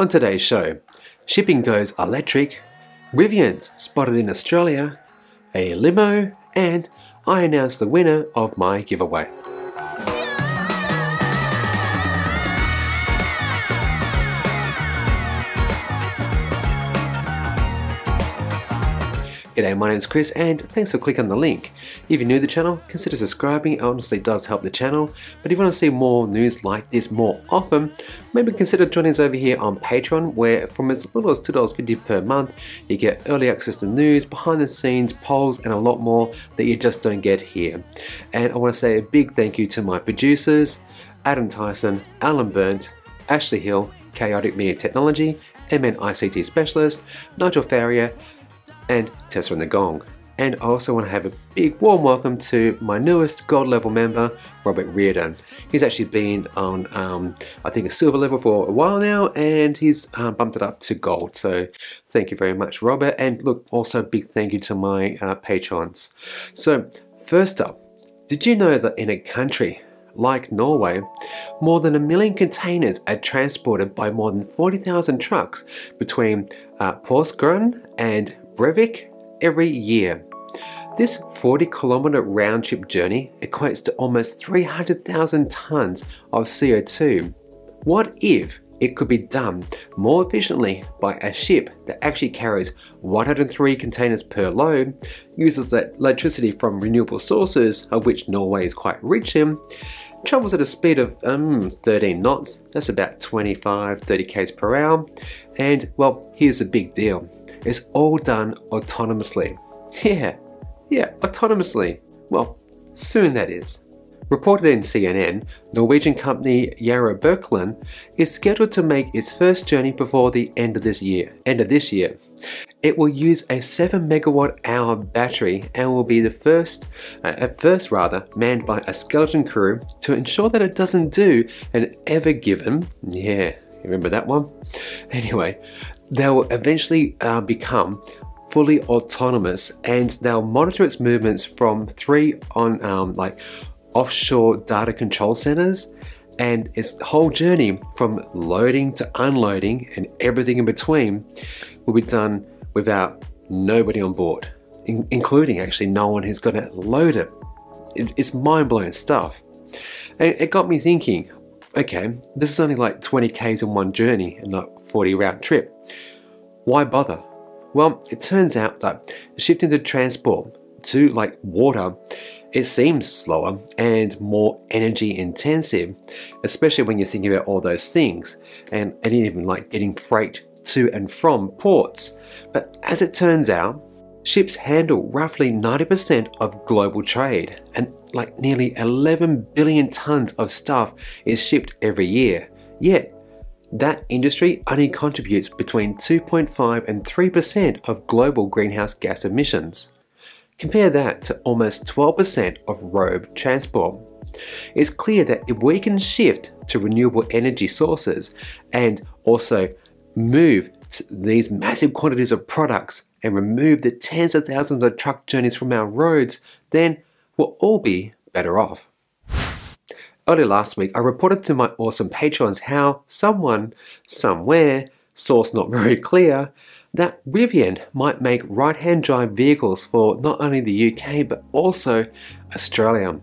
On today's show, shipping goes electric, Rivians spotted in Australia, a limo, and I announce the winner of my giveaway. G'day, my name's Chris and thanks for clicking on the link. If you're new to the channel, consider subscribing, it honestly does help the channel. But if you want to see more news like this more often, maybe consider joining us over here on Patreon where from as little as $2.50 per month, you get early access to news, behind the scenes, polls and a lot more that you just don't get here. And I want to say a big thank you to my producers, Adam Tyson, Alan Burnt, Ashley Hill, Chaotic Media Technology, MN ICT Specialist, Nigel Farrier, and Tessa and the Gong. And I also want to have a big warm welcome to my newest gold level member, Robert Reardon. He's actually been on, um, I think, a silver level for a while now, and he's uh, bumped it up to gold. So thank you very much, Robert. And look, also a big thank you to my uh, patrons. So first up, did you know that in a country like Norway, more than a million containers are transported by more than 40,000 trucks between uh, Porsgrunn and Brevik every year. This 40 kilometer round trip journey equates to almost 300,000 tons of CO2. What if it could be done more efficiently by a ship that actually carries 103 containers per load, uses electricity from renewable sources, of which Norway is quite rich in, travels at a speed of um, 13 knots, that's about 25 30 k's per hour, and well, here's the big deal it's all done autonomously. Yeah, yeah, autonomously. Well, soon that is. Reported in CNN, Norwegian company Yara Birkeland is scheduled to make its first journey before the end of this year. End of this year. It will use a 7 megawatt hour battery and will be the first, uh, at first rather, manned by a skeleton crew to ensure that it doesn't do an Ever Given, yeah, remember that one? Anyway, they'll eventually uh, become fully autonomous and they'll monitor its movements from three on um, like offshore data control centers and its whole journey from loading to unloading and everything in between will be done without nobody on board in including actually no one who's going to load it. It's, it's mind-blowing stuff. And it got me thinking okay this is only like 20 k's in one journey and not 40 round trip why bother? Well, it turns out that shifting to transport to like water, it seems slower and more energy intensive, especially when you're thinking about all those things and, and even like getting freight to and from ports. But as it turns out, ships handle roughly 90% of global trade and like nearly 11 billion tons of stuff is shipped every year. Yet that industry only contributes between 2.5 and 3% of global greenhouse gas emissions. Compare that to almost 12% of road transport. It's clear that if we can shift to renewable energy sources and also move these massive quantities of products and remove the tens of thousands of truck journeys from our roads, then we'll all be better off. Earlier last week, I reported to my awesome patrons how someone, somewhere, source not very clear, that Rivian might make right-hand drive vehicles for not only the UK but also Australia.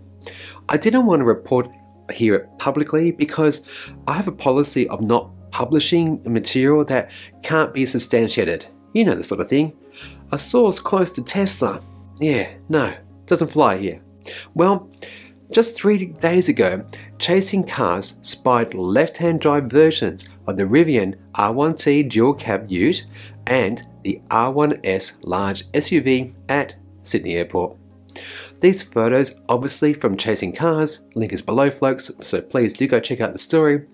I didn't want to report here publicly because I have a policy of not publishing material that can't be substantiated. You know the sort of thing. A source close to Tesla. Yeah, no, doesn't fly here. Well, just three days ago, Chasing Cars spied left-hand drive versions of the Rivian R1T dual cab ute and the R1S large SUV at Sydney Airport. These photos, obviously from Chasing Cars, link is below folks, so please do go check out the story,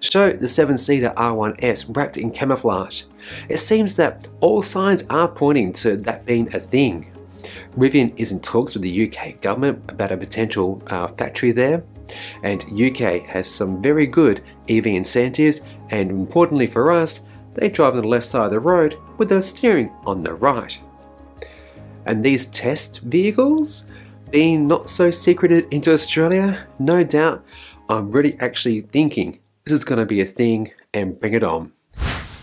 show the 7-seater R1S wrapped in camouflage. It seems that all signs are pointing to that being a thing. Rivian is in talks with the UK government about a potential uh, factory there, and UK has some very good EV incentives, and importantly for us, they drive on the left side of the road with the steering on the right. And these test vehicles, being not so secreted into Australia, no doubt I'm really actually thinking this is going to be a thing and bring it on.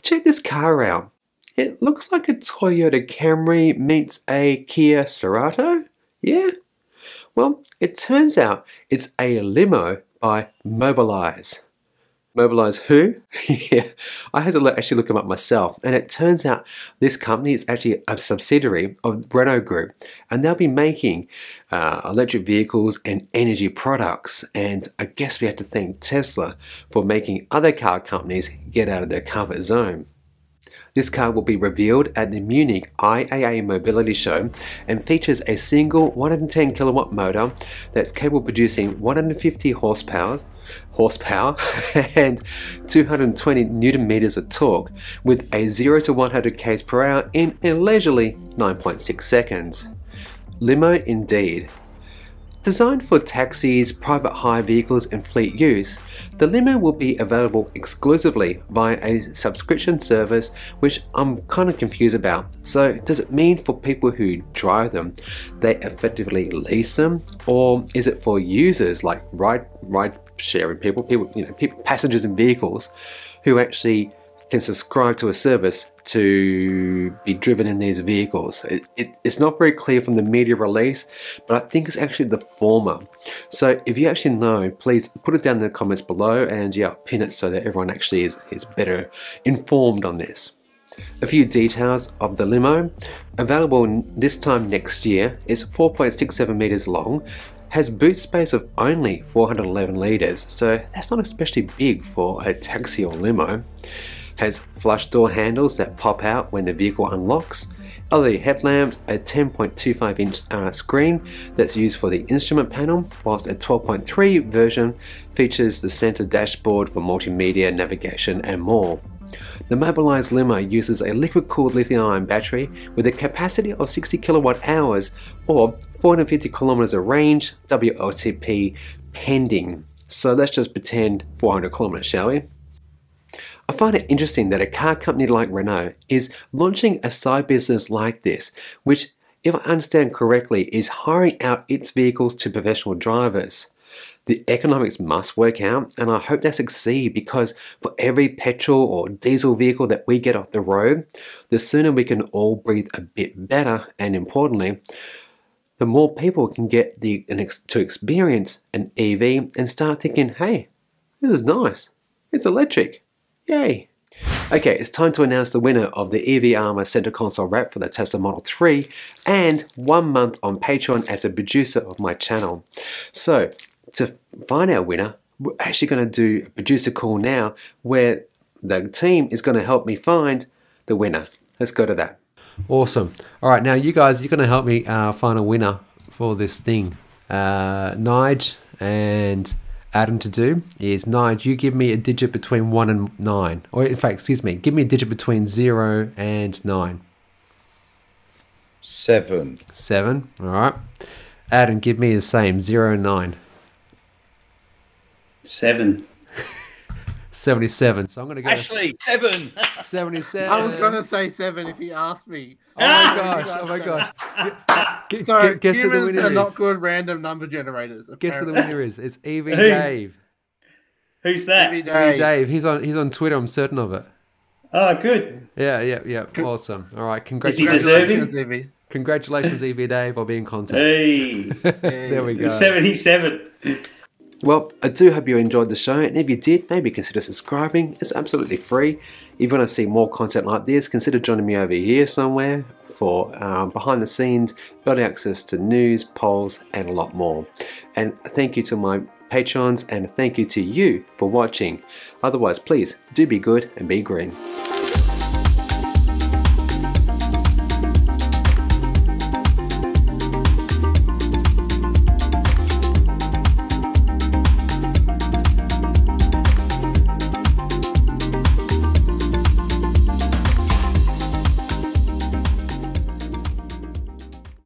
check this car out. It looks like a Toyota Camry meets a Kia Cerato. Yeah? Well, it turns out it's a limo by Mobilize. Mobilize who? yeah, I had to actually look them up myself, and it turns out this company is actually a subsidiary of Renault Group, and they'll be making uh, electric vehicles and energy products. And I guess we have to thank Tesla for making other car companies get out of their comfort zone. This car will be revealed at the Munich IAA Mobility Show and features a single 110 kilowatt motor that's capable of producing 150 horsepower, horsepower and 220 newton meters of torque with a 0 to 100 k's per hour in a leisurely 9.6 seconds. Limo indeed. Designed for taxis, private hire vehicles and fleet use, the limo will be available exclusively via a subscription service which I'm kind of confused about. So does it mean for people who drive them, they effectively lease them? Or is it for users like ride, ride sharing people, people, you know, people, passengers in vehicles who actually can subscribe to a service to be driven in these vehicles. It, it, it's not very clear from the media release, but I think it's actually the former. So if you actually know, please put it down in the comments below and yeah, pin it so that everyone actually is, is better informed on this. A few details of the limo. Available this time next year, it's 4.67 meters long, has boot space of only 411 litres, so that's not especially big for a taxi or limo has flush door handles that pop out when the vehicle unlocks, LED headlamps, a 10.25 inch uh, screen that's used for the instrument panel, whilst a 12.3 version features the center dashboard for multimedia, navigation and more. The Mobilize Limo uses a liquid-cooled lithium-ion battery with a capacity of 60 kilowatt hours or 450 kilometers of range, WLTP pending. So let's just pretend 400 kilometers, shall we? I find it interesting that a car company like Renault is launching a side business like this, which, if I understand correctly, is hiring out its vehicles to professional drivers. The economics must work out, and I hope they succeed because for every petrol or diesel vehicle that we get off the road, the sooner we can all breathe a bit better, and importantly, the more people can get the to experience an EV and start thinking, hey, this is nice. It's electric. Yay! Okay, it's time to announce the winner of the EV Armor Center Console wrap for the Tesla Model 3 and one month on Patreon as a producer of my channel. So, to find our winner, we're actually going to do a producer call now where the team is going to help me find the winner. Let's go to that. Awesome. All right, now you guys, you're going to help me uh, find a winner for this thing. Uh, Nige and Adam to do is Nige, you give me a digit between 1 and 9. Or in fact, excuse me, give me a digit between 0 and 9. 7. 7, alright. Adam, give me the same, 0 and 9. 7. 77. So I'm going to go. Actually, 7. 77. I was going to say 7 if he asked me. Oh my ah! gosh! Oh my gosh! so guess who the winner is? not good random number generators. Apparently. Guess who the winner is? It's EV Dave. Who's that? EV Dave. Dave. He's on. He's on Twitter. I'm certain of it. Oh, good. Yeah, yeah, yeah. Awesome. All right. Congratulations. Is he deserving? Congratulations, EV Dave, for being content. Hey. there we go. 77. Well, I do hope you enjoyed the show, and if you did, maybe consider subscribing. It's absolutely free. If you want to see more content like this, consider joining me over here somewhere for um, behind the scenes, early access to news, polls, and a lot more. And thank you to my patrons, and thank you to you for watching. Otherwise, please do be good and be green.